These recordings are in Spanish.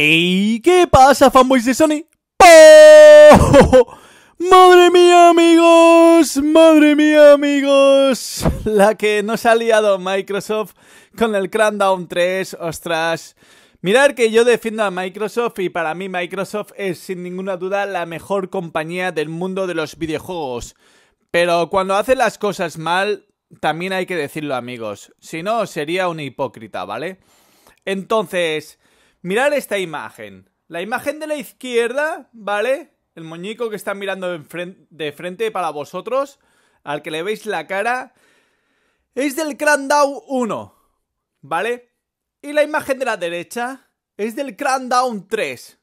¿Y qué pasa, fanboys de Sony? ¡Oh! ¡Madre mía, amigos! ¡Madre mía, amigos! La que nos ha liado Microsoft con el Crackdown 3, ostras. Mirad que yo defiendo a Microsoft y para mí Microsoft es sin ninguna duda la mejor compañía del mundo de los videojuegos. Pero cuando hace las cosas mal, también hay que decirlo, amigos. Si no, sería un hipócrita, ¿vale? Entonces, Mirad esta imagen. La imagen de la izquierda, ¿vale? El muñeco que está mirando de frente para vosotros, al que le veis la cara, es del Crackdown 1, ¿vale? Y la imagen de la derecha es del Crackdown 3.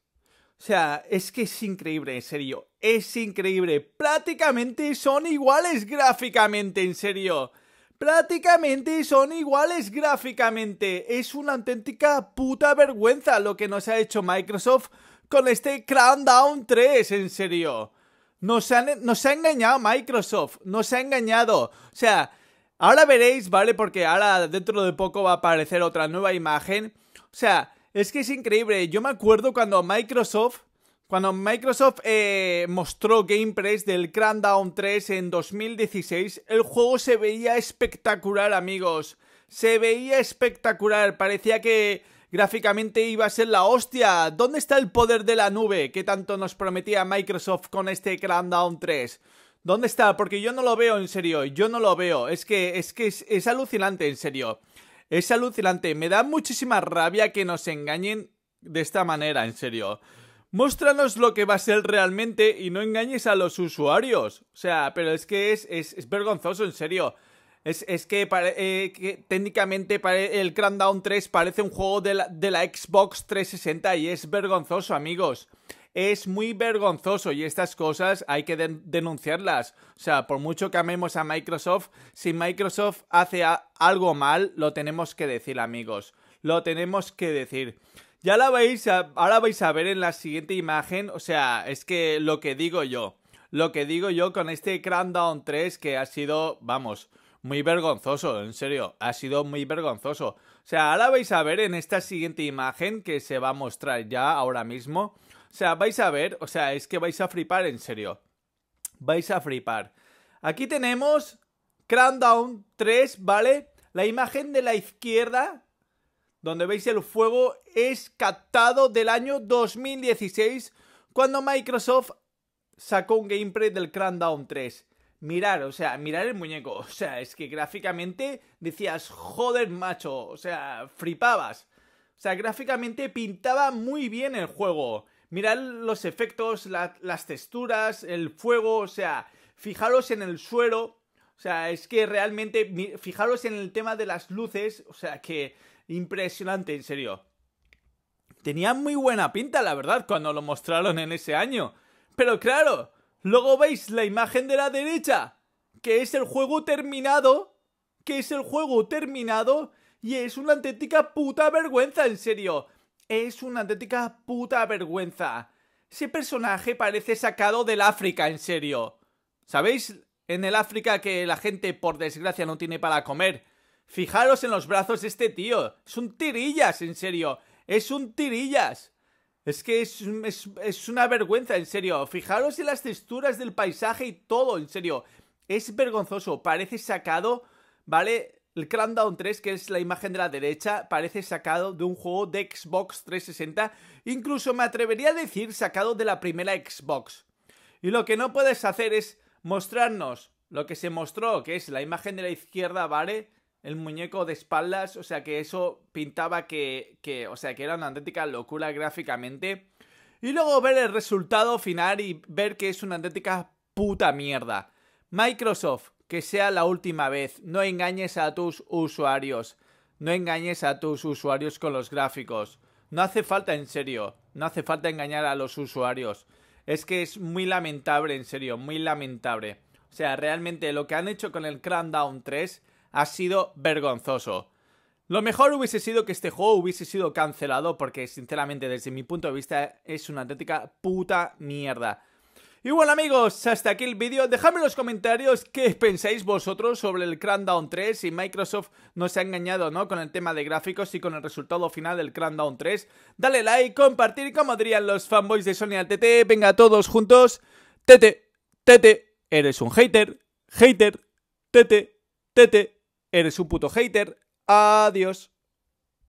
O sea, es que es increíble, en serio. Es increíble. Prácticamente son iguales gráficamente, en serio prácticamente son iguales gráficamente. Es una auténtica puta vergüenza lo que nos ha hecho Microsoft con este Crackdown 3, en serio. Nos, nos ha engañado Microsoft, nos ha engañado. O sea, ahora veréis, ¿vale? Porque ahora dentro de poco va a aparecer otra nueva imagen. O sea, es que es increíble. Yo me acuerdo cuando Microsoft cuando Microsoft eh, mostró gameplays del Crackdown 3 en 2016, el juego se veía espectacular, amigos. Se veía espectacular. Parecía que gráficamente iba a ser la hostia. ¿Dónde está el poder de la nube que tanto nos prometía Microsoft con este Crackdown 3? ¿Dónde está? Porque yo no lo veo, en serio. Yo no lo veo. Es que es, que es alucinante, en serio. Es alucinante. Me da muchísima rabia que nos engañen de esta manera, en serio. Muéstranos lo que va a ser realmente y no engañes a los usuarios. O sea, pero es que es, es, vergonzoso, en serio. Es, que, eh, técnicamente el Crackdown 3 parece un juego de la, de la Xbox 360 y es vergonzoso, amigos. Es muy vergonzoso y estas cosas hay que denunciarlas. O sea, por mucho que amemos a Microsoft, si Microsoft hace algo mal, lo tenemos que decir, amigos. Lo tenemos que decir. Ya la vais a, ahora vais a ver en la siguiente imagen, o sea, es que lo que digo yo, lo que digo yo con este Crackdown 3 que ha sido, vamos, muy vergonzoso, en serio, ha sido muy vergonzoso. O sea, ahora vais a ver en esta siguiente imagen que se va a mostrar ya ahora mismo. O sea, vais a ver, o sea, es que vais a flipar, en serio. Vais a flipar. Aquí tenemos Crackdown 3, ¿vale? La imagen de la izquierda donde veis el fuego es captado del año 2016 cuando Microsoft sacó un gameplay del Crackdown 3. Mirar, o sea, mirar el muñeco, o sea, es que gráficamente decías, joder macho, o sea, flipabas. O sea, gráficamente pintaba muy bien el juego. Mirad los efectos, las texturas, el fuego, o sea, fijaros en el suero. O sea, es que realmente, fijaros en el tema de las luces, o sea, que Impresionante, en serio. Tenía muy buena pinta, la verdad, cuando lo mostraron en ese año. Pero claro, luego veis la imagen de la derecha, que es el juego terminado, que es el juego terminado, y es una auténtica puta vergüenza, en serio. Es una auténtica puta vergüenza. Ese personaje parece sacado del África, en serio. ¿Sabéis? En el África que la gente, por desgracia, no tiene para comer Fijaros en los brazos de este tío. Es un tirillas, en serio. Es un tirillas. Es que es, es, una vergüenza, en serio. Fijaros en las texturas del paisaje y todo, en serio. Es vergonzoso. Parece sacado, ¿vale? El Crackdown 3, que es la imagen de la derecha, parece sacado de un juego de Xbox 360. Incluso me atrevería a decir sacado de la primera Xbox. Y lo que no puedes hacer es mostrarnos lo que se mostró, que es la imagen de la izquierda, ¿vale? El muñeco de espaldas, o sea que eso pintaba que, que, o sea que era una auténtica locura gráficamente. Y luego ver el resultado final y ver que es una auténtica puta mierda. Microsoft, que sea la última vez, no engañes a tus usuarios. No engañes a tus usuarios con los gráficos. No hace falta, en serio, no hace falta engañar a los usuarios. Es que es muy lamentable, en serio, muy lamentable. O sea, realmente lo que han hecho con el Crackdown 3 ha sido vergonzoso. Lo mejor hubiese sido que este juego hubiese sido cancelado porque sinceramente desde mi punto de vista es una auténtica puta mierda. Y bueno amigos, hasta aquí el vídeo. Dejadme en los comentarios qué pensáis vosotros sobre el Crackdown 3. Si Microsoft nos ha engañado no con el tema de gráficos y con el resultado final del Crackdown 3. Dale like, compartir, como dirían los fanboys de Sony al TT. Venga todos juntos. Tete, Tete, eres un hater. Hater, Tete, Tete, eres un puto hater. Adiós.